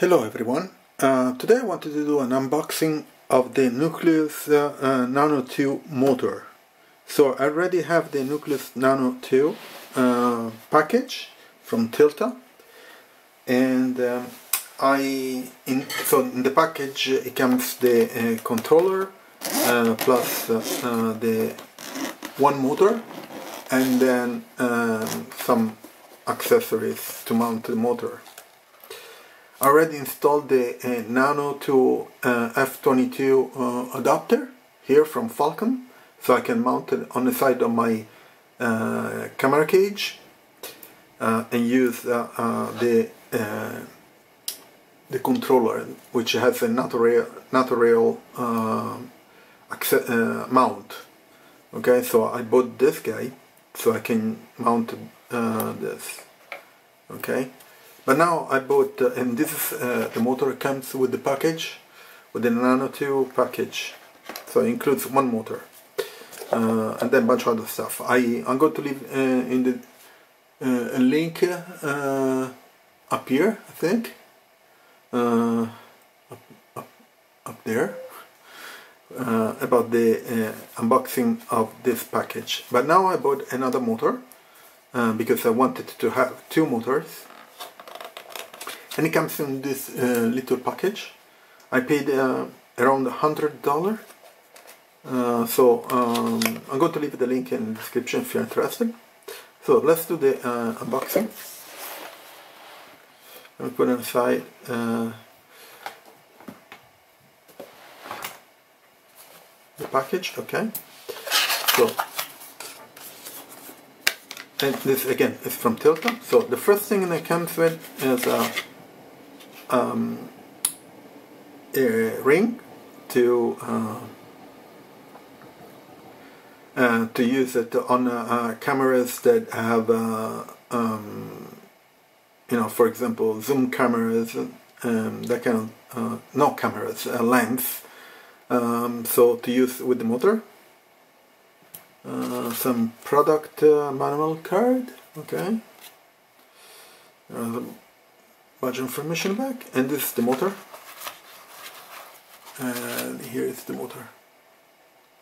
Hello everyone. Uh, today I wanted to do an unboxing of the Nucleus uh, uh, Nano 2 motor. So I already have the Nucleus Nano 2 uh, package from Tilta and um, I in, so in the package it comes the uh, controller uh, plus the one motor and then um, some accessories to mount the motor already installed the uh, Nano to uh, F22 uh, adapter here from Falcam so I can mount it on the side of my uh, camera cage uh, and use the the controller which has a natural natural mount. Okay so I bought this guy so I can mount this. Okay but now I bought, uh, and this is uh, the motor comes with the package, with the Nano 2 package. So it includes one motor. Uh, and then a bunch of other stuff. I, I'm going to leave uh, in the uh, a link uh, up here, I think. Up, up, up, there. about the unboxing of this package. But now I bought another motor because I wanted to have two motors and it comes in this uh, little package? I paid uh, around a hundred dollar. Uh, so um, I'm going to leave the link in the description if you're interested. So let's do the uh, unboxing. Let me put inside uh, the package okay. So and this again is from Tilta so the first thing that comes with is a uh, um, ring to uh, uh, to use it on uh, uh cameras that have uh, um, you know for example zoom cameras um, that kind of uh, no cameras lens um, so to use with the motor. Some product manual card okay of information back and this is the motor. And here is the motor.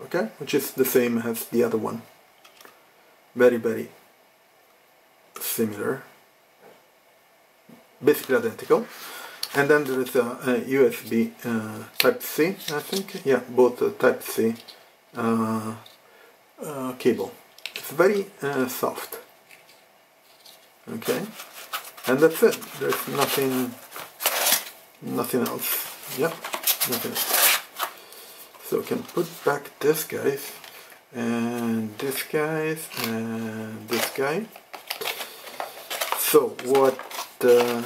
Okay which is the same as the other one. Very very similar. Basically identical. And then there is a, a USB uh, type C I think. Yeah both uh, type C uh, uh cable. It's very uh, soft. Okay and that's it. There's nothing nothing else. Yep nothing else. So we can put back this guys and this guys and this guy. So what uh,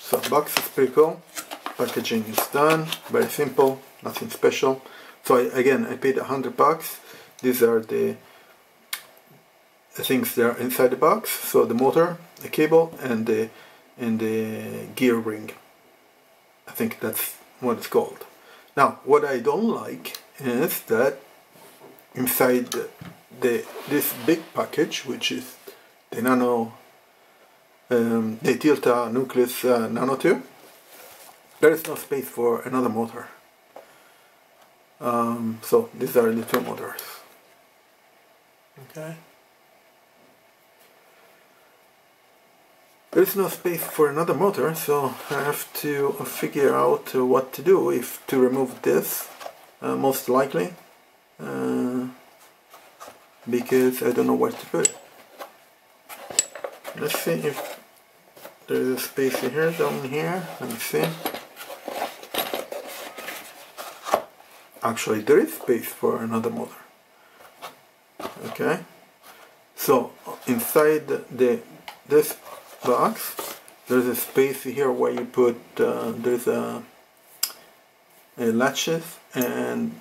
so box is pretty cool. Packaging is done. Very simple. Nothing special. So I, again I paid a hundred bucks. These are the things that are inside the box. So the motor the cable and the and the gear ring. I think that's what it's called. Now what I don't like is that inside the, the this big package which is the nano um, the Tilta Nucleus uh, Nano 2 there is no space for another motor. Um, so these are the two motors. Okay There is no space for another motor, so I have to figure out what to do if to remove this, uh, most likely, uh, because I don't know where to put it. Let's see if there's a space here, down here, let me see. Actually, there is space for another motor. Okay, so inside the this box. There's a space here where you put uh, there's a, a latches and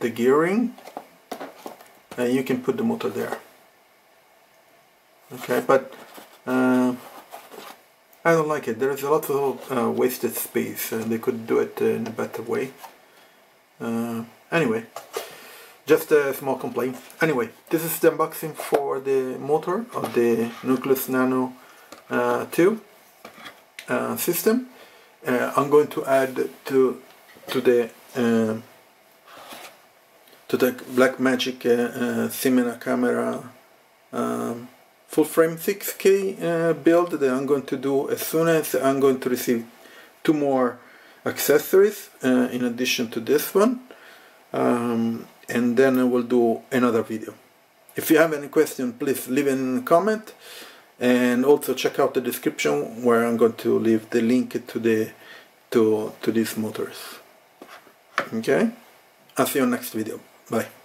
the gearing and you can put the motor there. Okay but uh, I don't like it. There's a lot of uh, wasted space and they could do it in a better way. Uh, anyway just a small complaint. Anyway this is the unboxing for the motor of the Nucleus Nano uh, 2 uh, system. Uh, I'm going to add to to the to the Blackmagic uh, camera um, full frame 6K uh, build that I'm going to do as soon as I'm going to receive two more accessories uh, in addition to this one um, and then I will do another video. If you have any question please leave in a comment and also check out the description where I'm going to leave the link to the to to these motors. Okay? I'll see you next video. Bye.